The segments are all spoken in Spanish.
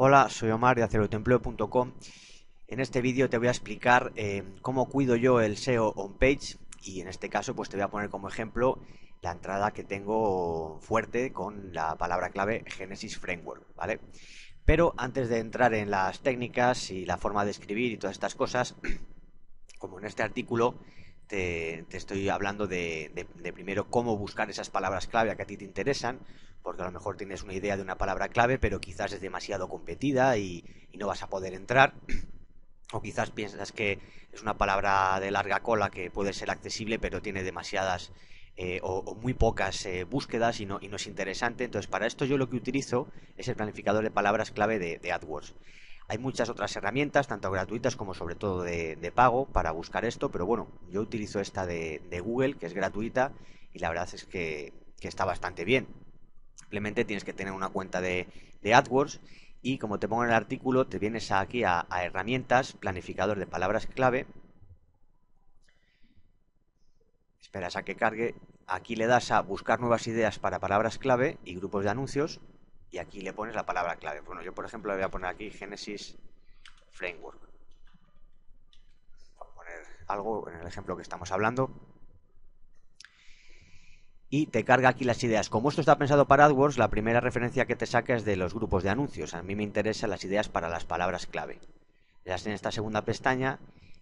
Hola, soy Omar de acerotempleo.com. En este vídeo te voy a explicar eh, cómo cuido yo el SEO on page y en este caso pues te voy a poner como ejemplo la entrada que tengo fuerte con la palabra clave Genesis Framework, ¿vale? Pero antes de entrar en las técnicas y la forma de escribir y todas estas cosas, como en este artículo te, estoy hablando de, primero cómo buscar esas palabras clave que a ti te interesan, porque a lo mejor tienes una idea de una palabra clave, pero quizás es demasiado competida y, no vas a poder entrar. O quizás piensas que es una palabra de larga cola que puede ser accesible, pero tiene demasiadas eh, o, muy pocas eh, búsquedas y no, y no, es interesante. Entonces, para esto yo lo que utilizo es el planificador de palabras clave de AdWords. Hay muchas otras herramientas, tanto gratuitas como sobre todo de, pago, para buscar esto, pero bueno, yo utilizo esta de, Google, que es gratuita, y la verdad es que, está bastante bien. Simplemente tienes que tener una cuenta de, AdWords y como te pongo en el artículo, te vienes aquí a, herramientas, planificador de palabras clave. Esperas a que cargue. Aquí le das a buscar nuevas ideas para palabras clave y grupos de anuncios y aquí le pones la palabra clave. Bueno, yo por ejemplo le voy a poner aquí Genesis Framework. Voy a poner algo en el ejemplo que estamos hablando. Y te carga aquí las ideas. Como esto está pensado para AdWords, la primera referencia que te saca es de los grupos de anuncios. A mí me interesan las ideas para las palabras clave. Le das en esta segunda pestaña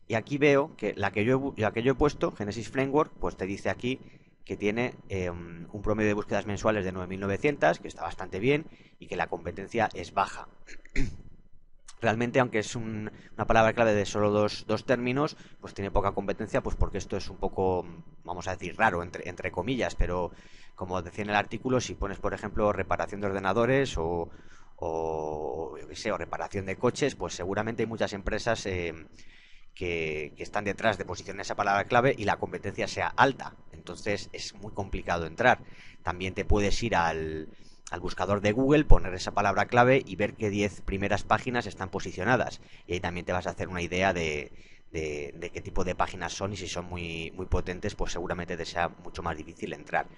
y aquí veo que la que yo, la que yo he puesto, Genesis Framework, pues te dice aquí que tiene eh, un promedio de búsquedas mensuales de 9.900, que está bastante bien, y que la competencia es baja. Realmente, aunque es una palabra clave de solo dos, términos, pues tiene poca competencia, pues porque esto es un poco, vamos a decir, raro, entre, entre comillas, pero como decía en el artículo, si pones, por ejemplo, reparación de ordenadores o, o, o reparación de coches, pues seguramente hay muchas empresas... Eh, que, están detrás de posicionar esa palabra clave y la competencia sea alta. Entonces es muy complicado entrar. También te puedes ir al, buscador de Google, poner esa palabra clave y ver qué 10 primeras páginas están posicionadas. Y ahí también te vas a hacer una idea de, de, qué tipo de páginas son y si son muy, muy potentes, pues seguramente te sea mucho más difícil entrar.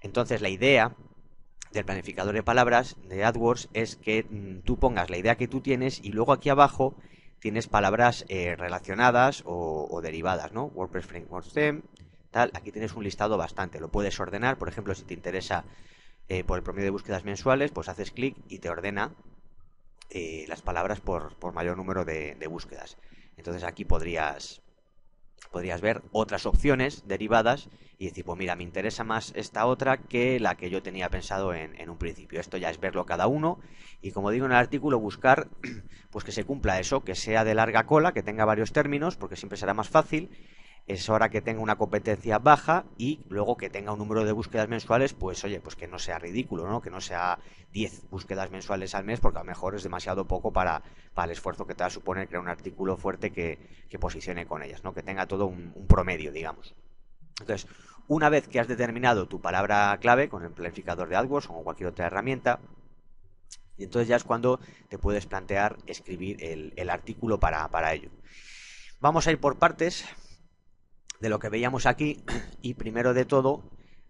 Entonces la idea del planificador de palabras de AdWords es que mm, tú pongas la idea que tú tienes y luego aquí abajo tienes palabras eh, relacionadas o, derivadas, ¿no? WordPress Framework Theme, tal. Aquí tienes un listado bastante. Lo puedes ordenar, por ejemplo, si te interesa eh, por el promedio de búsquedas mensuales, pues haces clic y te ordena eh, las palabras por, mayor número de, de, búsquedas. Entonces aquí podrías, podrías ver otras opciones derivadas y decir, pues mira, me interesa más esta otra que la que yo tenía pensado en, en, un principio. Esto ya es verlo cada uno y como digo en el artículo, buscar pues que se cumpla eso, que sea de larga cola, que tenga varios términos, porque siempre será más fácil. Es hora que tenga una competencia baja y luego que tenga un número de búsquedas mensuales, pues oye, pues que no sea ridículo, ¿no? Que no sea 10 búsquedas mensuales al mes, porque a lo mejor es demasiado poco para, para el esfuerzo que te va a suponer crear un artículo fuerte que, posicione con ellas, ¿no? Que tenga todo un, promedio, digamos. Entonces, una vez que has determinado tu palabra clave con el planificador de AdWords o con cualquier otra herramienta, y entonces ya es cuando te puedes plantear escribir el, artículo para, ello. Vamos a ir por partes de lo que veíamos aquí y primero de todo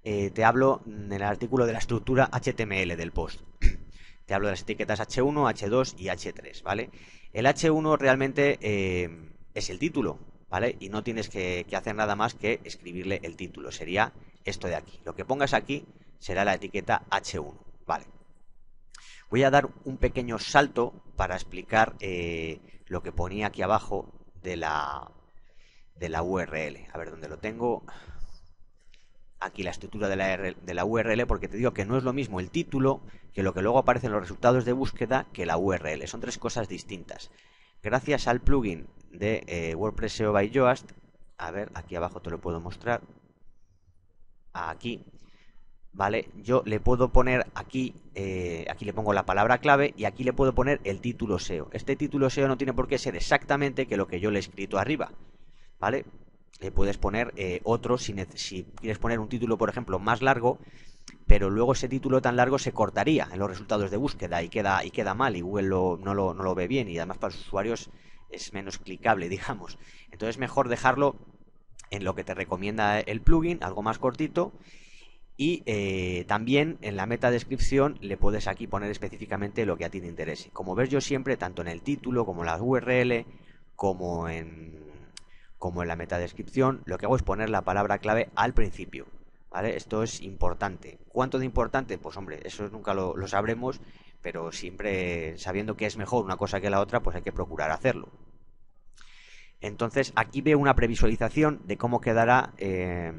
eh, te hablo en el artículo de la estructura HTML del post. Te hablo de las etiquetas H1, H2 y H3, ¿vale? El H1 realmente eh, es el título, ¿vale? Y no tienes que, hacer nada más que escribirle el título. Sería esto de aquí. Lo que pongas aquí será la etiqueta H1, ¿vale? Voy a dar un pequeño salto para explicar eh, lo que ponía aquí abajo de la, de la URL. A ver dónde lo tengo. Aquí la estructura de la, de la URL, porque te digo que no es lo mismo el título que lo que luego aparece en los resultados de búsqueda que la URL. Son tres cosas distintas. Gracias al plugin de eh, WordPress SEO by Yoast, a ver, aquí abajo te lo puedo mostrar. Aquí ¿vale? Yo le puedo poner aquí, eh, aquí le pongo la palabra clave y aquí le puedo poner el título SEO. Este título SEO no tiene por qué ser exactamente que lo que yo le he escrito arriba, ¿vale? Le puedes poner eh, otro si, si, quieres poner un título, por ejemplo, más largo, pero luego ese título tan largo se cortaría en los resultados de búsqueda y queda, y queda mal y Google no, lo, no lo ve bien y además para los usuarios es menos clicable, digamos. Entonces mejor dejarlo en lo que te recomienda el plugin, algo más cortito Y eh, también en la meta descripción le puedes aquí poner específicamente lo que a ti te interese. Como ves yo siempre, tanto en el título como en la URL, como en, como en la meta descripción, lo que hago es poner la palabra clave al principio. ¿Vale? Esto es importante. ¿Cuánto de importante? Pues hombre, eso nunca lo, sabremos, pero siempre sabiendo que es mejor una cosa que la otra, pues hay que procurar hacerlo. Entonces aquí veo una previsualización de cómo quedará eh,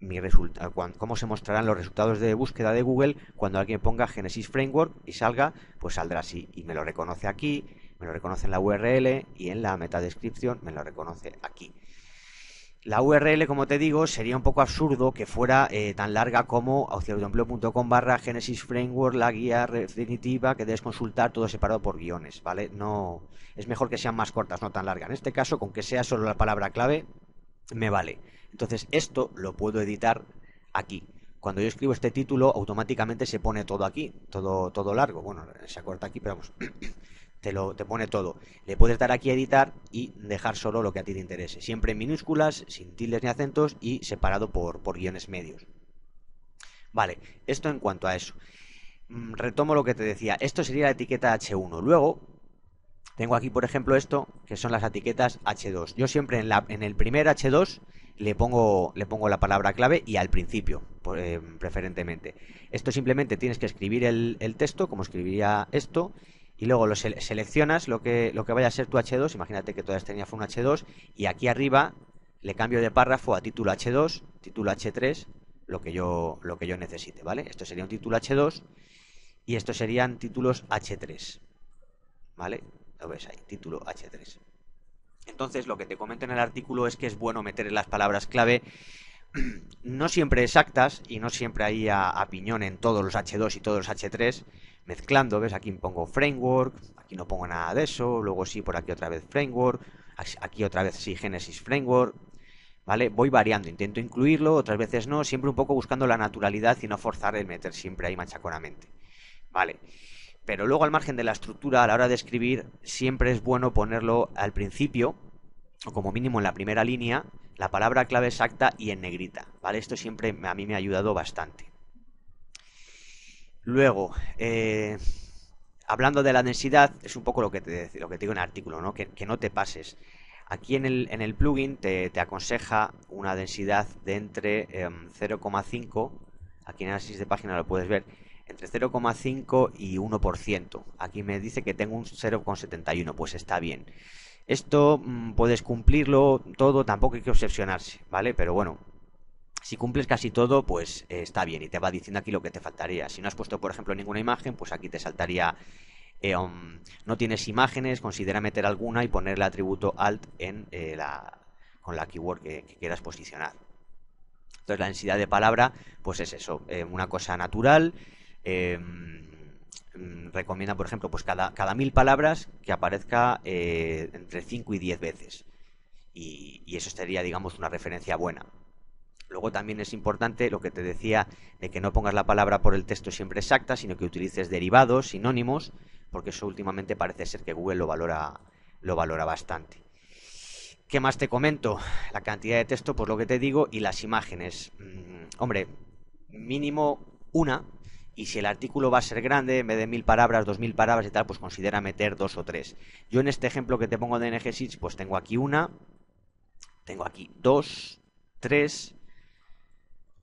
mi resultado, cómo se mostrarán los resultados de búsqueda de Google cuando alguien ponga Genesis Framework y salga, pues saldrá así y me lo reconoce aquí, me lo reconoce en la URL y en la metadescripción me lo reconoce aquí. La URL, como te digo, sería un poco absurdo que fuera eh, tan larga como auxilioempleo.com barra Genesis Framework, la guía definitiva que debes consultar todo separado por guiones, ¿vale? No, es mejor que sean más cortas, no tan largas. En este caso, con que sea solo la palabra clave, me vale. Entonces, esto lo puedo editar aquí. Cuando yo escribo este título, automáticamente se pone todo aquí, todo, todo largo. Bueno, se acorta aquí, pero vamos. Te, lo, te pone todo. Le puedes dar aquí a editar y dejar solo lo que a ti te interese. Siempre en minúsculas, sin tildes ni acentos y separado por, por guiones medios. Vale, esto en cuanto a eso. Mm, retomo lo que te decía. Esto sería la etiqueta H1. Luego, tengo aquí, por ejemplo, esto, que son las etiquetas H2. Yo siempre en, la, en el primer H2 le pongo, le pongo la palabra clave y al principio, eh, preferentemente. Esto simplemente tienes que escribir el, el texto, como escribiría esto, y luego lo seleccionas lo que, lo que vaya a ser tu H2, imagínate que toda esta línea fue un H2, y aquí arriba le cambio de párrafo a título H2, título H3, lo que yo, lo que yo necesite, ¿vale? Esto sería un título H2 y estos serían títulos H3, ¿vale? Lo ves ahí, título H3. Entonces, lo que te comento en el artículo es que es bueno meter las palabras clave no siempre exactas y no siempre ahí a, piñón en todos los H2 y todos los H3, mezclando, ¿ves? Aquí pongo framework, aquí no pongo nada de eso, luego sí, por aquí otra vez framework, aquí otra vez sí Genesis Framework, ¿vale? Voy variando, intento incluirlo, otras veces no, siempre un poco buscando la naturalidad y no forzar el meter siempre ahí machaconamente, ¿vale? Pero luego al margen de la estructura, a la hora de escribir, siempre es bueno ponerlo al principio, o como mínimo en la primera línea, la palabra clave exacta y en negrita, ¿vale? Esto siempre a mí me ha ayudado bastante. Luego, eh, hablando de la densidad, es un poco lo que te, lo que digo en el artículo, ¿no? Que, no te pases. Aquí en el, en el plugin te, aconseja una densidad de entre 0,5, em, aquí en análisis de página lo puedes ver, entre 0,5 y 1%. Aquí me dice que tengo un 0,71, pues está bien. Esto mm, puedes cumplirlo todo, tampoco hay que obsesionarse, ¿vale? Pero bueno, si cumples casi todo, pues eh, está bien y te va diciendo aquí lo que te faltaría. Si no has puesto, por ejemplo, ninguna imagen, pues aquí te saltaría eh, um, no tienes imágenes, considera meter alguna y poner el atributo alt en eh, la, con la keyword que, quieras posicionar. Entonces la densidad de palabra, pues es eso, una cosa natural. Mm, recomienda, por ejemplo, pues cada, cada mil palabras que aparezca entre 5 y 10 veces. Y, y eso sería, digamos, una referencia buena. Luego también es importante lo que te decía de que no pongas la palabra por el texto siempre exacta, sino que utilices derivados, sinónimos, porque eso últimamente parece ser que Google lo valora, lo valora bastante. ¿Qué más te comento? La cantidad de texto, pues lo que te digo, y las imágenes. Mm, hombre, mínimo una, y si el artículo va a ser grande, en vez de mil palabras, dos mil palabras y tal, pues considera meter dos o tres. Yo en este ejemplo que te pongo de NGSIX, pues tengo aquí una, tengo aquí dos, tres,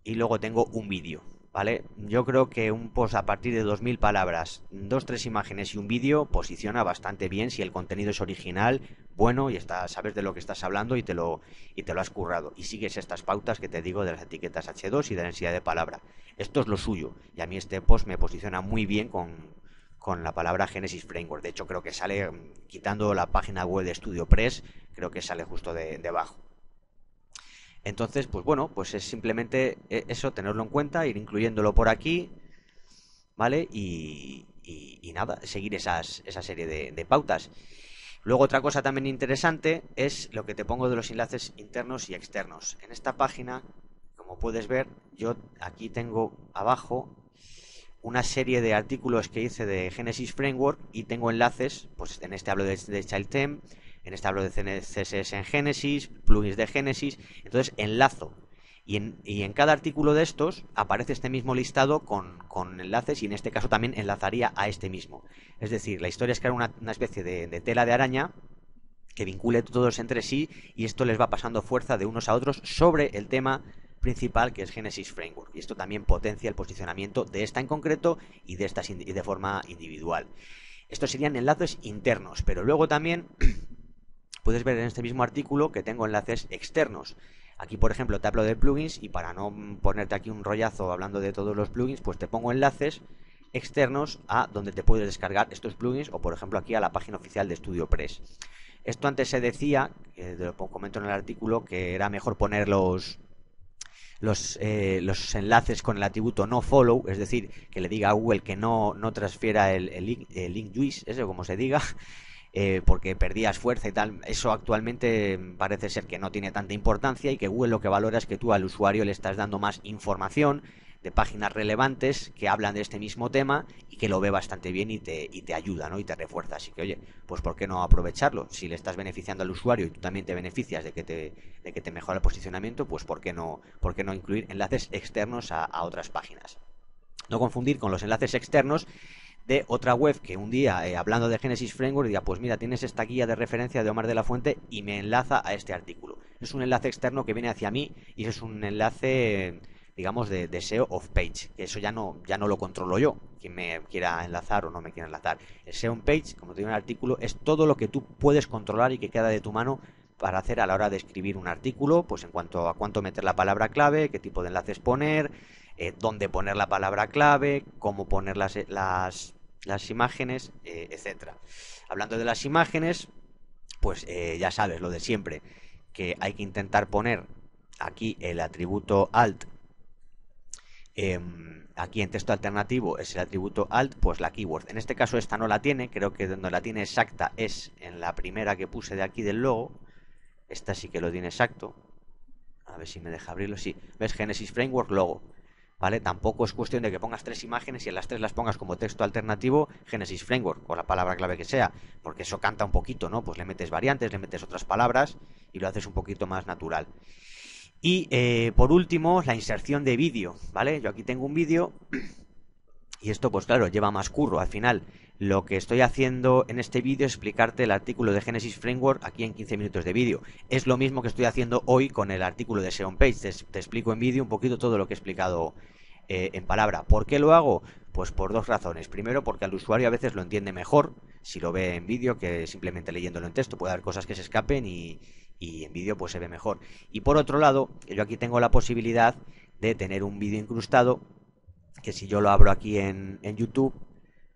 y luego tengo un vídeo, ¿vale? Yo creo que un post a partir de 2.000 palabras, dos, tres imágenes y un vídeo posiciona bastante bien si el contenido es original, bueno y está, sabes de lo que estás hablando y te lo, y te lo has currado. Y sigues estas pautas que te digo de las etiquetas H2 y de la densidad de palabra. Esto es lo suyo y a mí este post me posiciona muy bien con, con la palabra Genesis Framework. De hecho, creo que sale, mm, quitando la página web de Studio Press, creo que sale justo de, debajo. Entonces, pues bueno, pues es simplemente e, eso, tenerlo en cuenta, ir incluyéndolo por aquí, ¿vale? Y, nada, seguir esas, esa serie de, pautas. Luego otra cosa también interesante es lo que te pongo de los enlaces internos y externos. En esta página, como puedes ver, yo aquí tengo abajo una serie de artículos que hice de Genesis Framework y tengo enlaces, pues en este hablo de, de en este hablo de CSS en Genesis, plugins de Genesis, entonces enlazo Y en, y en, cada artículo de estos aparece este mismo listado con, con, enlaces y en este caso también enlazaría a este mismo. Es decir, la historia es crear una, una especie de, de, tela de araña que vincule todos entre sí y esto les va pasando fuerza de unos a otros sobre el tema principal que es Genesis Framework. Y esto también potencia el posicionamiento de esta en concreto y de estas de forma individual. Estos serían enlaces internos, pero luego también puedes ver en este mismo artículo que tengo enlaces externos. Aquí, por ejemplo, te hablo de plugins y para no ponerte aquí un rollazo hablando de todos los plugins, pues te pongo enlaces externos a donde te puedes descargar estos plugins o, por ejemplo, aquí a la página oficial de StudioPress. Esto antes se decía, eh, lo comento en el artículo, que era mejor poner los, los, eh, los, enlaces con el atributo no follow, es decir, que le diga a Google que no, no transfiera el, el link, el link juice, eso como se diga, eh, porque perdías fuerza y tal. Eso actualmente parece ser que no tiene tanta importancia y que Google lo que valora es que tú al usuario le estás dando más información de páginas relevantes que hablan de este mismo tema y que lo ve bastante bien y te, y te ayuda, ¿no? Y te refuerza. Así que, oye, pues ¿por qué no aprovecharlo? Si le estás beneficiando al usuario y tú también te beneficias de que te, de que te mejora el posicionamiento, pues ¿por qué no, por qué no incluir enlaces externos a, a otras páginas? No confundir con los enlaces externos de otra web que un día, eh, hablando de Genesis Framework, diga, pues mira, tienes esta guía de referencia de Omar de la Fuente y me enlaza a este artículo. Es un enlace externo que viene hacia mí y es un enlace, digamos, de, SEO off page, que eso ya no, ya no lo controlo yo, quien me quiera enlazar o no me quiera enlazar. El SEO on page, como te digo en artículo, es todo lo que tú puedes controlar y que queda de tu mano para hacer a la hora de escribir un artículo, pues en cuanto a cuánto meter la palabra clave, qué tipo de enlaces poner, eh, dónde poner la palabra clave, cómo poner las, las, las imágenes, eh, etcétera. Hablando de las imágenes, pues eh, ya sabes lo de siempre, que hay que intentar poner aquí el atributo alt. Em, aquí en texto alternativo es el atributo alt, pues la keyword. En este caso esta no la tiene, creo que donde la tiene exacta es en la primera que puse de aquí del logo. Esta sí que lo tiene exacto. A ver si me deja abrirlo. Sí, ves Genesis Framework logo. ¿Vale? Tampoco es cuestión de que pongas tres imágenes y en las tres las pongas como texto alternativo Genesis Framework o la palabra clave que sea, porque eso canta un poquito, ¿no? Pues le metes variantes, le metes otras palabras y lo haces un poquito más natural. Y eh, por último, la inserción de vídeo, ¿vale? Yo aquí tengo un vídeo y esto pues claro, lleva más curro. Al final, lo que estoy haciendo en este vídeo es explicarte el artículo de Genesis Framework aquí en 15 minutos de vídeo. Es lo mismo que estoy haciendo hoy con el artículo de SEO Page. Te, explico en vídeo un poquito todo lo que he explicado eh, en palabra. ¿Por qué lo hago? Pues por dos razones. Primero, porque al usuario a veces lo entiende mejor si lo ve en vídeo que simplemente leyéndolo en texto. Puede haber cosas que se escapen y, y en vídeo pues se ve mejor. Y por otro lado, yo aquí tengo la posibilidad de tener un vídeo incrustado que si yo lo abro aquí en, en YouTube,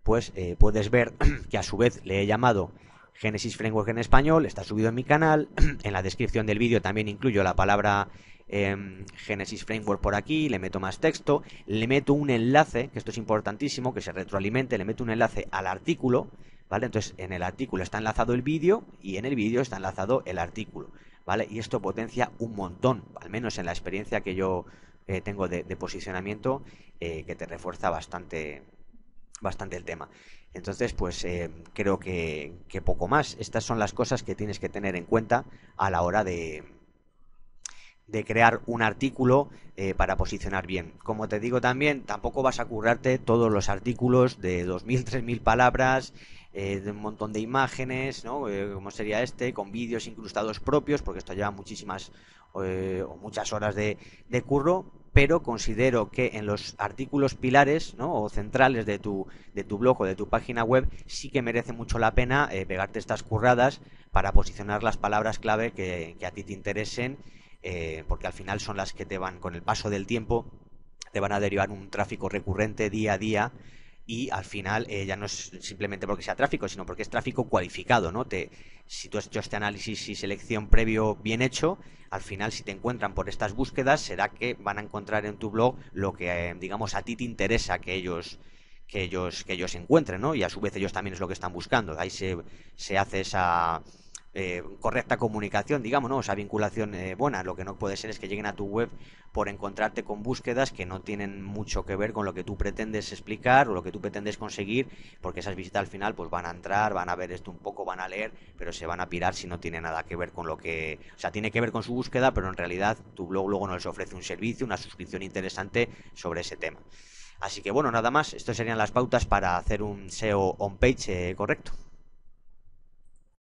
pues eh, puedes ver que a su vez le he llamado Genesis Framework en español, está subido en mi canal, en la descripción del vídeo también incluyo la palabra eh, Genesis Framework por aquí, le meto más texto, le meto un enlace, que esto es importantísimo, que se retroalimente, le meto un enlace al artículo, ¿vale? Entonces en el artículo está enlazado el vídeo y en el vídeo está enlazado el artículo, ¿vale? Y esto potencia un montón, al menos en la experiencia que yo eh, tengo de, posicionamiento, eh, que te refuerza bastante, bastante el tema. Entonces, pues eh, creo que, poco más. Estas son las cosas que tienes que tener en cuenta a la hora de, de crear un artículo para posicionar bien. Como te digo también, tampoco vas a currarte todos los artículos de 2.000, 3.000 palabras, de un montón de imágenes, ¿no? Como sería este, con vídeos incrustados propios, porque esto lleva muchísimas o muchas horas de, de, curro, pero considero que en los artículos pilares o centrales de tu, de tu blog o de tu página web sí que merece mucho la pena eh, pegarte estas curradas para posicionar las palabras clave que, que a ti te interesen, eh, porque al final son las que te van, con el paso del tiempo, te van a derivar un tráfico recurrente día a día y al final eh, ya no es simplemente porque sea tráfico, sino porque es tráfico cualificado, ¿no? Te, si tú has hecho este análisis y selección previo bien hecho, al final si te encuentran por estas búsquedas será que van a encontrar en tu blog lo que eh, digamos a ti te interesa que ellos que ellos que ellos encuentren, ¿no? Y a su vez ellos también es lo que están buscando. Ahí se, se hace esa eh, correcta comunicación, digamos, ¿no? Esa vinculación eh, buena. Lo que no puede ser es que lleguen a tu web por encontrarte con búsquedas que no tienen mucho que ver con lo que tú pretendes explicar o lo que tú pretendes conseguir, porque esas visitas al final pues van a entrar, van a ver esto un poco, van a leer, pero se van a pirar si no tiene nada que ver con lo que, o sea, tiene que ver con su búsqueda, pero en realidad tu blog luego no les ofrece un servicio, una suscripción interesante sobre ese tema. Así que bueno, nada más, estas serían las pautas para hacer un SEO on page eh, correcto.